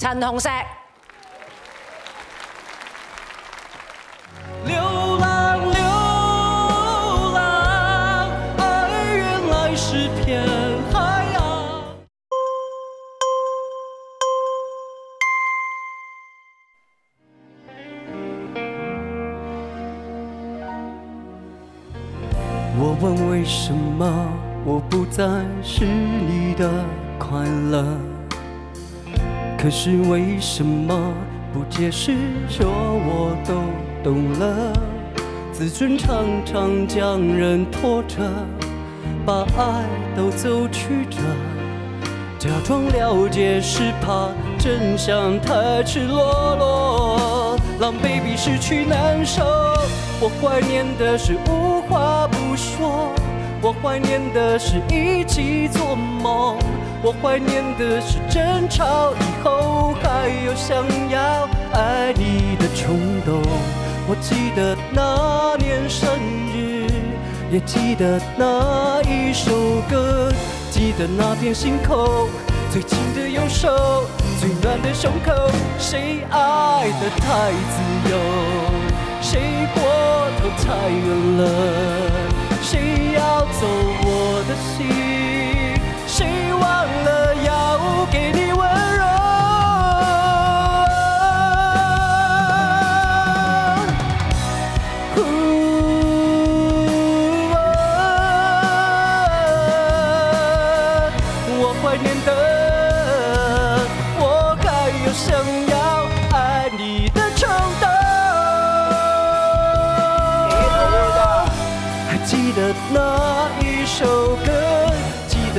陈红石。流浪，流浪，爱原来是片海洋。我问为什么我不再是你的快乐？可是为什么不解释？说我都懂了？自尊常常将人拖着，把爱都走曲折，假装了解是怕真相太赤裸裸，狼狈比失去难受。我怀念的是无话不说，我怀念的是一起做梦，我怀念的是争吵以后还有想要爱你的冲动。我记得那年生日，也记得那一首歌，记得那片星空，最緊的右手，最暖的胸口。谁爱得太自由，谁过头太远了，谁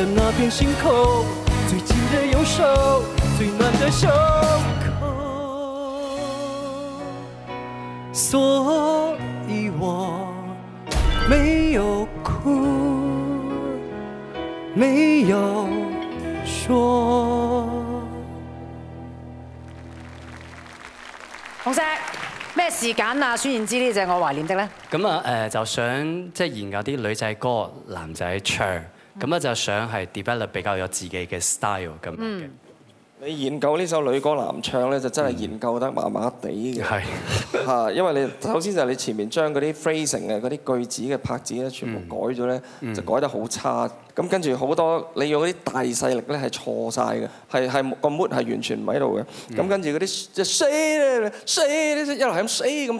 記得那片星空，最緊的右手，最暖的胸口。所以我没有哭，没有說。紅石咩时间啊？孙燕姿呢只我怀念的咧？咁啊诶，就想即系研究啲女仔歌、男仔唱，咁咧就想係 develop 比較有自己嘅 style 咁樣嘅。你研究呢首女歌男唱咧，就真係研究得麻麻地嘅。係 嚇，因為你首先就係你前面將嗰啲 phrasing 嘅嗰啲句子嘅拍子咧，全部改咗咧，就改得好差。咁跟住好多你用嗰啲大勢力咧係錯晒嘅，係係個 mood 係完全唔喺度嘅。咁跟住嗰啲即係 say 咧 say 咧一路係咁 say 咁。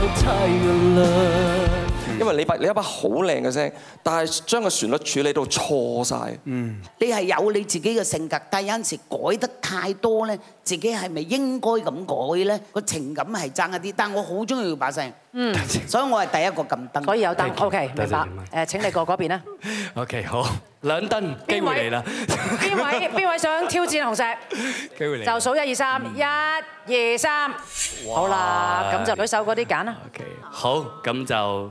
都太远了。因為你把你一把好靚嘅聲，但係將個旋律處理到錯晒。你係有你自己嘅性格，但係有陣時改得太多咧，自己係咪應該咁改咧？個情感係爭一啲，但係我好中意佢把聲，嗯，所以我係第一個撳燈。所以有燈 you，，OK，明白。誒，請你過嗰邊啦。OK，好，兩燈機會嚟啦，邊位邊 位想挑戰紅石？機會嚟啦。就數一二三，一二三，好啦，咁就舉手嗰啲揀啦。OK，好，咁就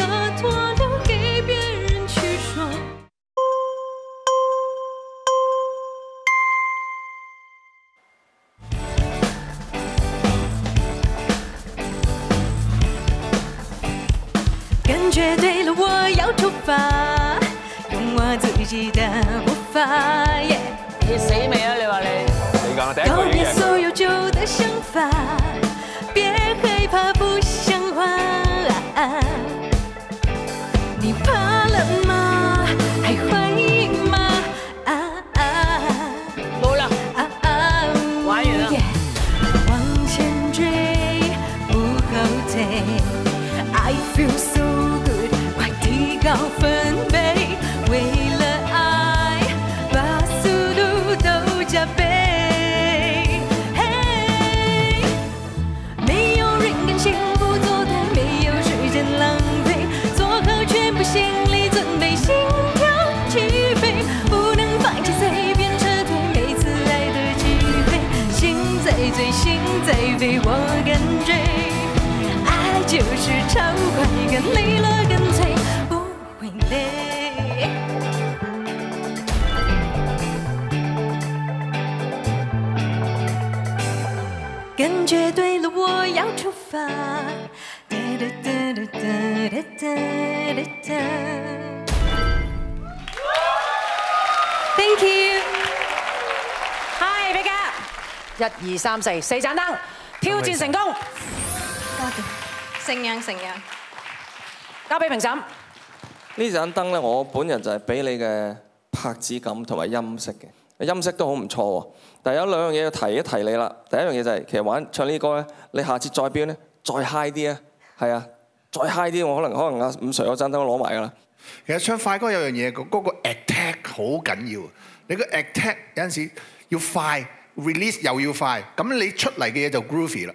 己的步伐。Yeah 你死未啊？你話你？你講第一告句已經別所有舊的想法，別害怕不像話。你怕了嗎？還懷疑嗎？啊啊冇啦，啊啊！玩完啦 Yeah 往前追，不後退。I feel so good，快提高谁最心在飞，我跟追。爱就是超快感，利落干脆，不会累。感觉对了，我要出发。哒哒哒哒哒哒哒哒。Thank you。一二三四，四盞燈，挑戰成功，多謝，承認承認。交俾評審。呢盞燈咧，我本人就係俾你嘅拍子感同埋音色嘅，音色都好唔錯喎。但係有兩樣嘢要提一提你啦。第一樣嘢就係、其實玩唱呢啲歌咧，你下次再標咧，再 high 啲啊，係啊，再 high 啲，我可能可能阿五 Sir 嗰盞燈都攞埋㗎啦。其實唱快歌有樣嘢，嗰、嗰個 attack 好緊要。你個 attack 有陣時要快，release 又要快，咁你出嚟嘅嘢就 groovy 啦。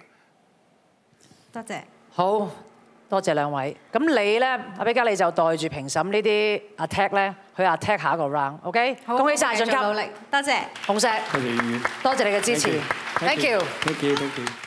多謝。好多謝兩位。咁你咧，阿比嘉你就代住評審呢啲 attack 咧，去 attack 下一個 round，OK？恭喜晒進級，努力，多謝。紅石，多謝你嘅支持 Thank you，thank you。Thank you，Thank you。